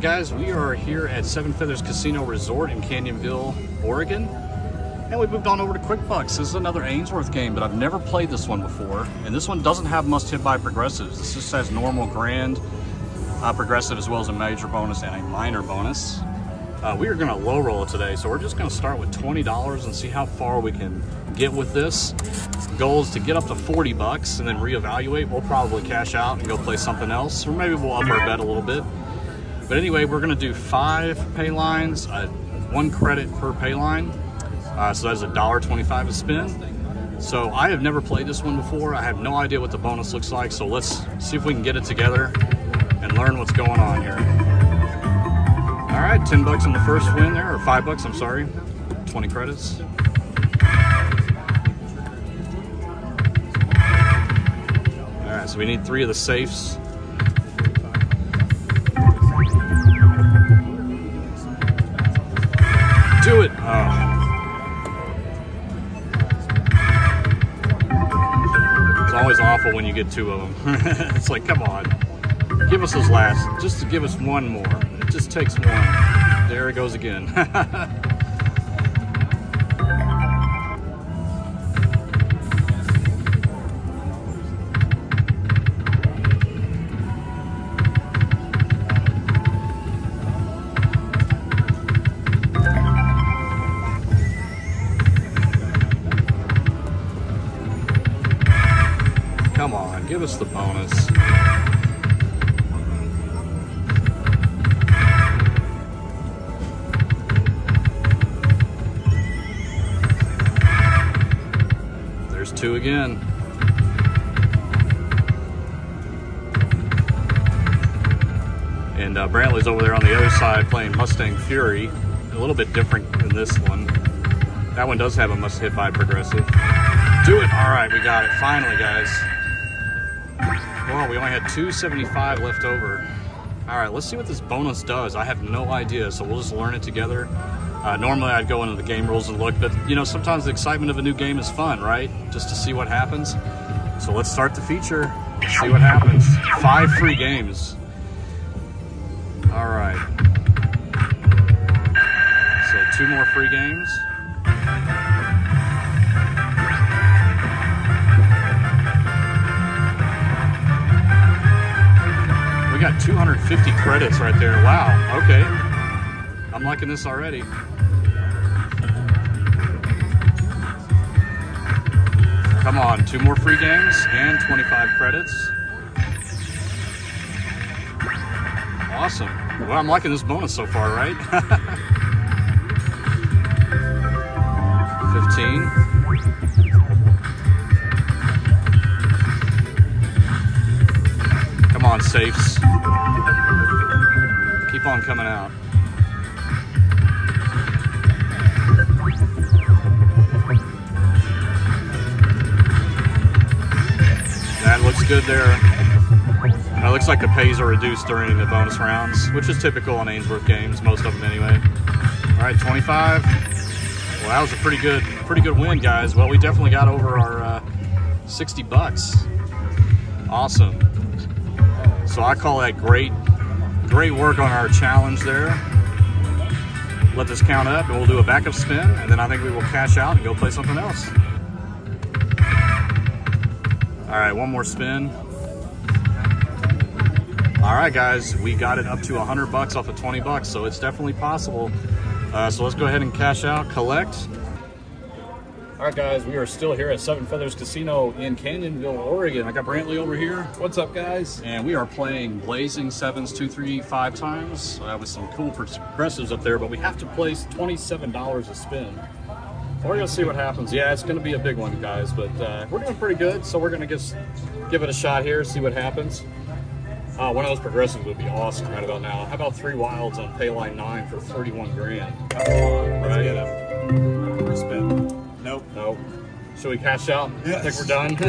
Right, guys, we are here at Seven Feathers Casino Resort in Canyonville, Oregon. And we moved on over to QuickBucks. This is another Ainsworth game, but I've never played this one before. And this one doesn't have must hit by progressives. This just has normal grand uh, progressive as well as a major bonus and a minor bonus. Uh, we are gonna low roll today, so we're just gonna start with $20 and see how far we can get with this. Goal is to get up to 40 bucks and then reevaluate. We'll probably cash out and go play something else, or maybe we'll up our bet a little bit. But anyway, we're gonna do five pay lines, uh, one credit per pay line. Uh, so that's a dollar twenty-five a spin. So I have never played this one before. I have no idea what the bonus looks like. So let's see if we can get it together and learn what's going on here. All right, 10 bucks on the first win there, or five bucks, I'm sorry. 20 credits. All right, so we need three of the safes. Do it. Oh. It's always awful when you get two of them. it's like, come on. Give us those last, just to give us one more. It just takes one. There it goes again. give us the bonus. There's two again. And uh, Brantley's over there on the other side playing Mustang Fury. A little bit different than this one. That one does have a must hit by progressive. Do it. All right, we got it. Finally, guys. Well, we only had 275 left over. All right, let's see what this bonus does. I have no idea, so we'll just learn it together. Uh, normally, I'd go into the game rules and look, but you know, sometimes the excitement of a new game is fun, right? Just to see what happens. So let's start the feature. See what happens. Five free games. All right. So two more free games. Got 250 credits right there. Wow. Okay. I'm liking this already. Come on, two more free games and 25 credits. Awesome. Well, I'm liking this bonus so far, right? 15. On, safes. Keep on coming out. That looks good there. That looks like the pays are reduced during the bonus rounds, which is typical on Ainsworth games, most of them anyway. All right, 25. Well, that was a pretty good, pretty good win, guys. Well, we definitely got over our uh, 60 bucks. Awesome. So I call that great, great work on our challenge there. Let this count up and we'll do a backup spin and then I think we will cash out and go play something else. All right, one more spin. All right, guys, we got it up to 100 bucks off of 20 bucks, so it's definitely possible. Uh, so let's go ahead and cash out, collect. All right, guys, we are still here at Seven Feathers Casino in Canyonville, Oregon. I got Brantley over here. What's up, guys? And we are playing Blazing Sevens two, three, five times uh, with some cool progressives up there, but we have to place $27 a spin. We're gonna see what happens. Yeah, it's gonna be a big one, guys, but uh, we're doing pretty good, so we're gonna just give it a shot here, see what happens. Uh, one of those progressives would be awesome right about now. How about three wilds on pay line nine for 31 grand? Come on, Right. Should we cash out? I think we're done.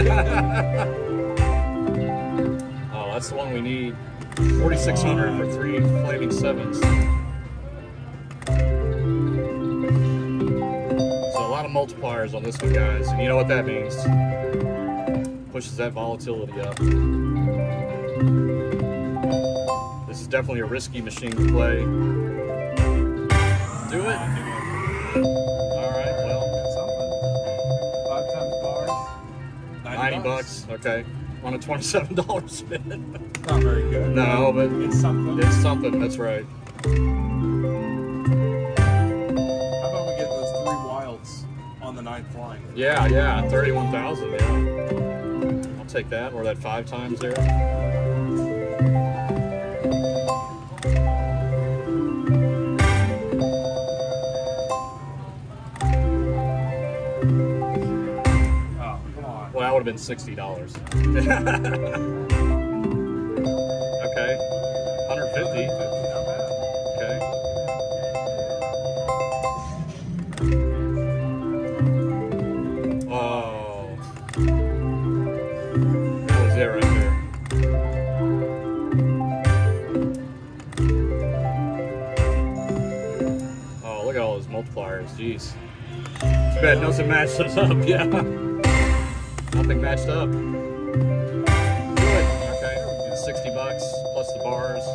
oh, that's the one we need. 4,600 for three flaming sevens. So a lot of multipliers on this one, guys. And you know what that means. Pushes that volatility up. This is definitely a risky machine to play. Do it. Bars. 90 bucks. Okay. On a $27 spin. Not very good. no, but It's something. it's something. That's right. How about we get those three wilds on the ninth line? Yeah, yeah. 31,000. Yeah. I'll take that. Or that five times there. Would have been $60. okay. 150. Not bad. Okay. Oh. That was it right there. Oh, look at all those multipliers. Jeez. Too bad nothing matched us up. Yeah. Matched up. Good. Okay. 60 bucks plus the bars.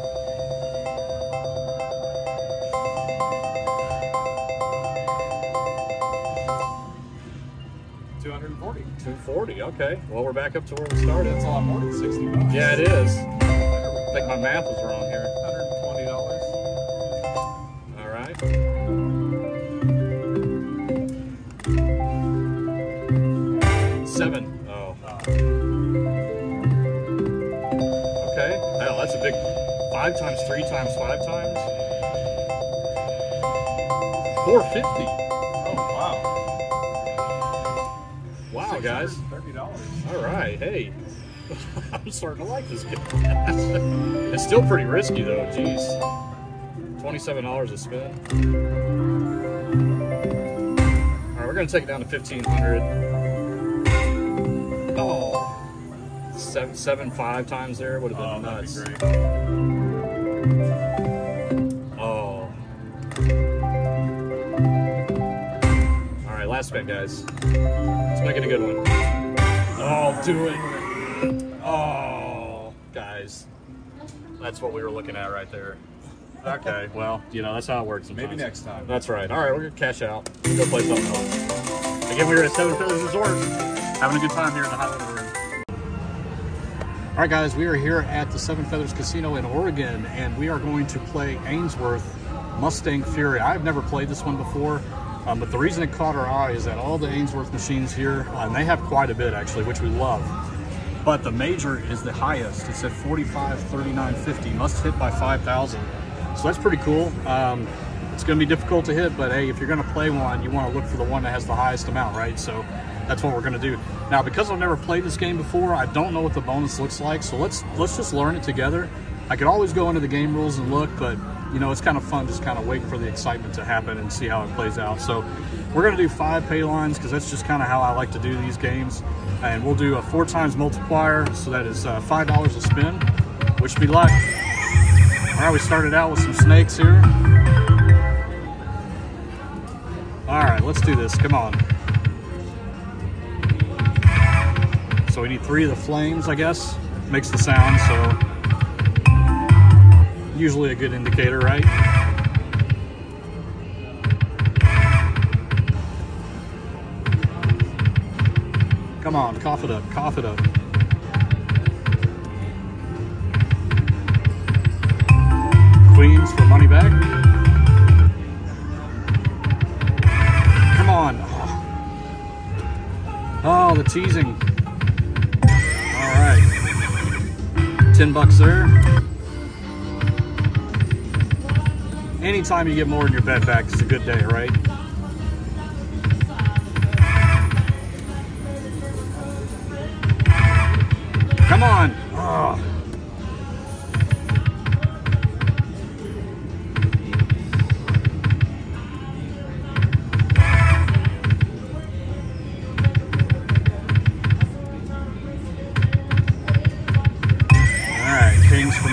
Two hundred and forty. 240. Okay. Well, we're back up to where we started. That's a lot more than sixty bucks. Yeah, it is. I think my math was times three times five times. 450. Oh wow. Wow, guys. Thirty dollars. All right. Hey. I'm starting to like this game. it's still pretty risky though. Jeez. $27 a spin. All right, we're gonna take it down to 1500. Oh, seven, seven, five times there would have Oh, been that'd nuts. Oh. All right, last spin, guys. Let's make it a good one. Oh, do it. Oh, guys. That's what we were looking at right there. Okay, well, you know, that's how it works sometimes. Maybe next time. That's right. All right, we're going to cash out. Go play something else. Again, we were at Seven Feathers Resort. Having a good time here in the Room. All right, guys, we are here at the Seven Feathers Casino in Oregon, and we are going to play Ainsworth Mustang Fury. I've never played this one before, um, but the reason it caught our eye is that all the Ainsworth machines here, uh, and they have quite a bit actually, which we love. But the major is the highest. It's at 45, 39, 50, must hit by 5,000. So that's pretty cool. Um, it's going to be difficult to hit, but hey, if you're going to play one, you want to look for the one that has the highest amount, right? So that's what we're going to do. Now, because I've never played this game before, I don't know what the bonus looks like. So let's let's just learn it together. I could always go into the game rules and look, but you know, it's kind of fun just kind of waiting for the excitement to happen and see how it plays out. So we're going to do five pay lines because that's just kind of how I like to do these games. And we'll do a four times multiplier, so that is uh, five dollars a spin. Wish me luck. All right, we started out with some snakes here. All right, let's do this. Come on. So we need three of the flames, I guess. Makes the sound, so usually a good indicator, right? Come on, cough it up, cough it up. Teasing. All right. 10 bucks there. Anytime you get more in your bed back it's a good day, right? Come on. Oh.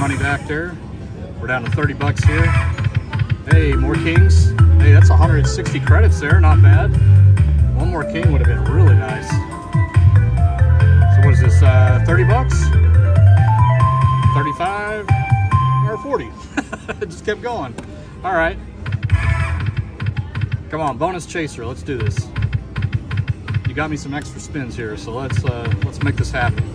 Money back there. We're down to 30 bucks here. Hey, more kings. Hey, that's 160 credits there, not bad. One more king would have been really nice. So what is this, uh, 30 bucks? 35? or 40. it just kept going. All right. Come on, bonus chaser. Let's do this. You got me some extra spins here, so let's uh, let's make this happen.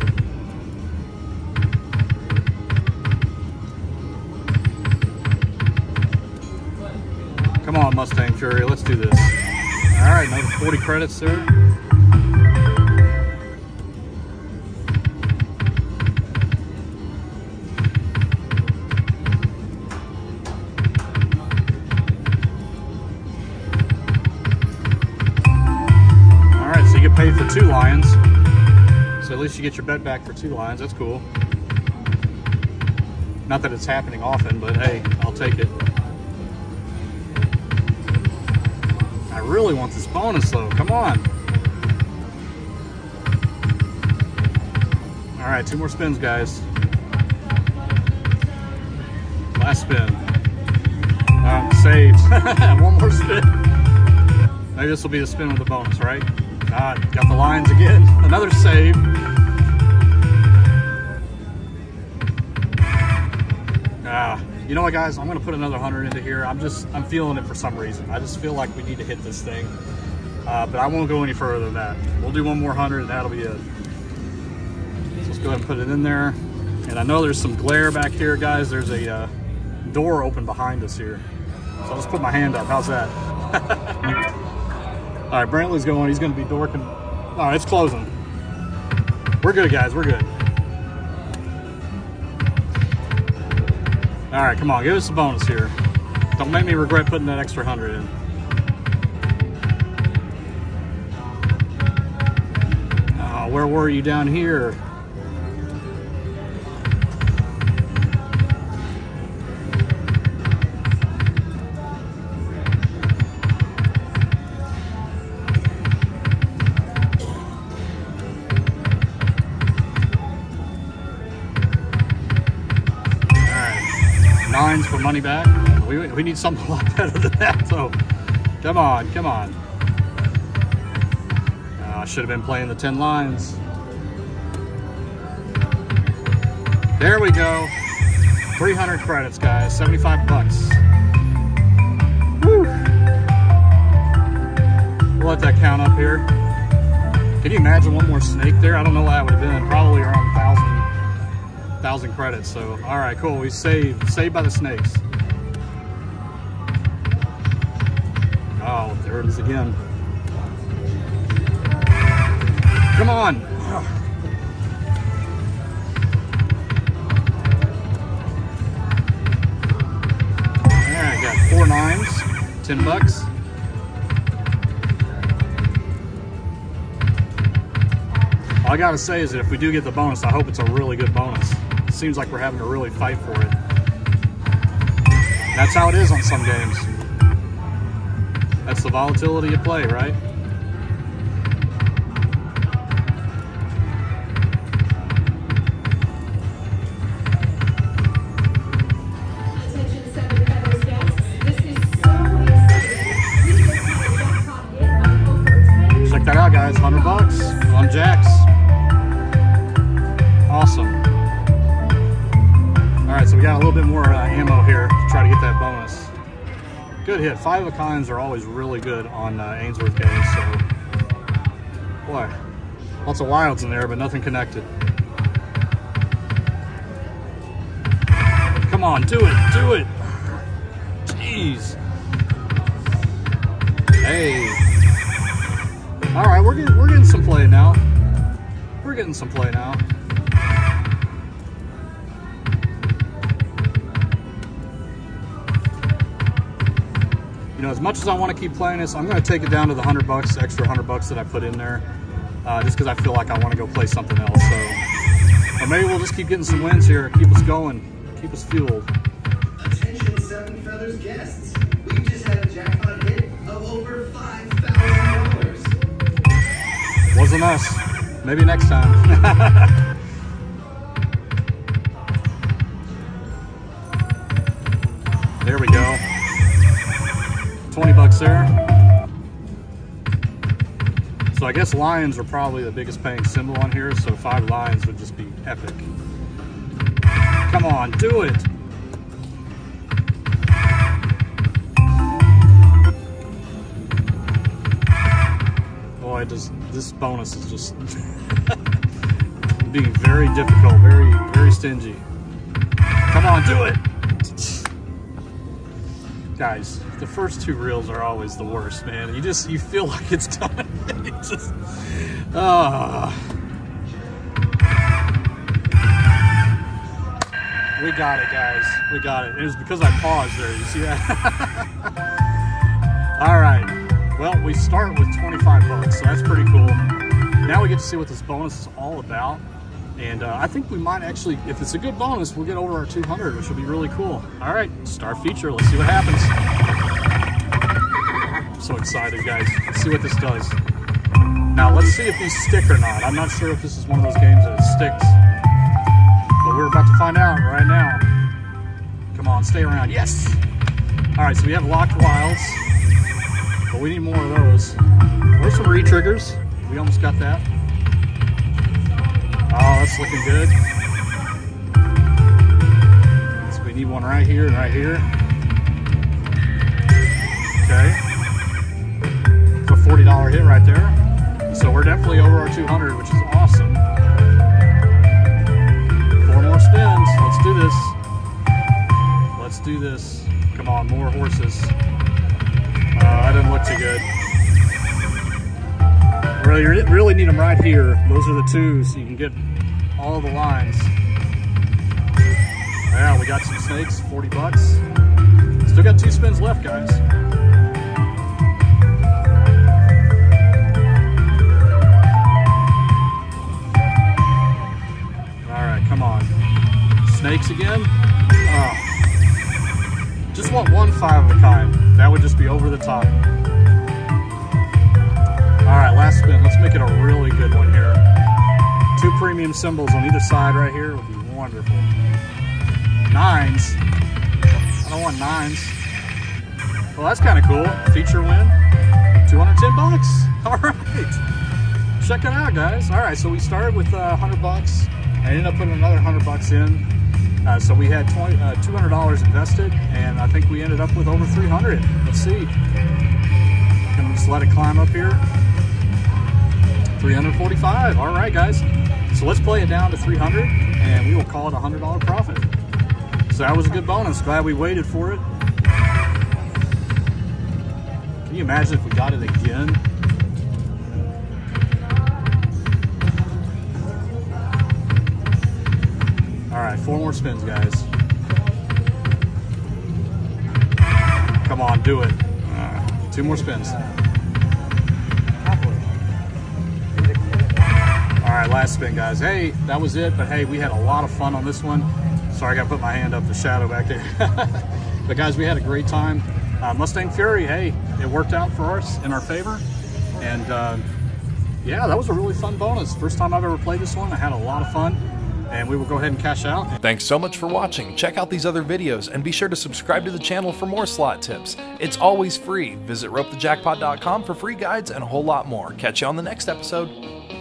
Mustang Fury, let's do this. All right, another 40 credits there. All right, so you get paid for two lions. So at least you get your bet back for two lions. That's cool. Not that it's happening often, but hey, I'll take it. Really want this bonus though. Come on. All right, two more spins, guys. Last spin. Uh, saved. One more spin. Maybe this will be the spin with the bonus, right? Ah, got the lines again. Another save. Ah, you know what, guys? I'm gonna put another hundred into here. I'm just, I'm feeling it for some reason. I just feel like we need to hit this thing. Uh, but I won't go any further than that. We'll do one more hundred, and that'll be it. So let's go ahead and put it in there. And I know there's some glare back here, guys. There's a uh, door open behind us here. So I'll just put my hand up. How's that? All right, Brantley's going. He's going to be dorking. All right, it's closing. We're good, guys. We're good. All right, come on. Give us a bonus here. Don't make me regret putting that extra 100 in. Oh, where were you down here? Nines for money back. We, we need something a lot better than that, so come on, come on. Uh, I should have been playing the 10 lines. There we go. 300 credits, guys. 75 bucks. Woo. We'll let that count up here. Can you imagine one more snake there? I don't know what that would have been. Probably around 1,000 thousand credits. So, all right, cool. We saved, saved by the snakes. Oh, there it is again. Come on. All right, got four nines, 10 bucks. All I gotta say is that if we do get the bonus, I hope it's a really good bonus. Seems like we're having to really fight for it. That's how it is on some games. That's the volatility of play, right? Kinds are always really good on uh, Ainsworth games. So, boy, lots of wilds in there, but nothing connected. Come on, do it, do it. Jeez. Hey. All right, we're getting we're getting some play now. We're getting some play now. Know, as much as I want to keep playing this, I'm going to take it down to the hundred bucks, extra hundred bucks that I put in there, uh, just because I feel like I want to go play something else. So, or maybe we'll just keep getting some wins here, keep us going, keep us fueled. Attention Seven Feathers guests. We just had a jackpot hit of over $5,000. Wasn't us. Maybe next time. 20 bucks there. So I guess lions are probably the biggest paying symbol on here, so five lions would just be epic. Come on, do it. Boy, does this bonus is just being very difficult, very, very stingy. Come on, do it. Guys, the first two reels are always the worst, man. You just, you feel like it's done. it just, ah. We got it, guys. We got it. It was because I paused there. You see that? All right. Well, we start with 25 bucks, so that's pretty cool. Now we get to see what this bonus is all about. And uh, I think we might actually, if it's a good bonus, we'll get over our 200, which will be really cool. All right, star feature. Let's see what happens. I'm so excited, guys. Let's see what this does. Now, let's see if these stick or not. I'm not sure if this is one of those games that it sticks. But we're about to find out right now. Come on, stay around. Yes! All right, so we have locked wilds, but we need more of those. There's some re-triggers. We almost got that. That's looking good. So we need one right here and right here. Okay. It's a $40 hit right there. So we're definitely over our 200, which is awesome. Four more spins. Let's do this. Let's do this. Come on, more horses. Uh, didn't look too good. Really, really need them right here. Those are the two, so you can get all the lines. Yeah, we got some snakes, 40 bucks. Still got two spins left, guys. All right, come on. Snakes again? Oh. Just want one five of a kind. That would just be over the top. All right, last spin. Let's make it a really good one here. Two premium symbols on either side right here would be wonderful. Nines. I don't want nines. Well, that's kind of cool. Feature win. 210 bucks. All right. Check it out, guys. All right, so we started with uh, 100 bucks. I ended up putting another 100 bucks in. Uh, so we had 20, uh, $200 invested, and I think we ended up with over 300. Let's see. We just let it climb up here? 345. All right, guys. So let's play it down to 300, and we will call it a $100 profit. So that was a good bonus. Glad we waited for it. Can you imagine if we got it again? All right, four more spins, guys. Come on, do it. Two more spins. Right, last spin, guys. Hey, that was it, but hey, we had a lot of fun on this one. Sorry, I got to put my hand up the shadow back there. but guys, we had a great time. Uh, Mustang Fury, hey, it worked out for us in our favor. And uh, yeah, that was a really fun bonus. First time I've ever played this one. I had a lot of fun. And we will go ahead and cash out. Thanks so much for watching. Check out these other videos and be sure to subscribe to the channel for more slot tips. It's always free. Visit ropethejackpot.com for free guides and a whole lot more. Catch you on the next episode.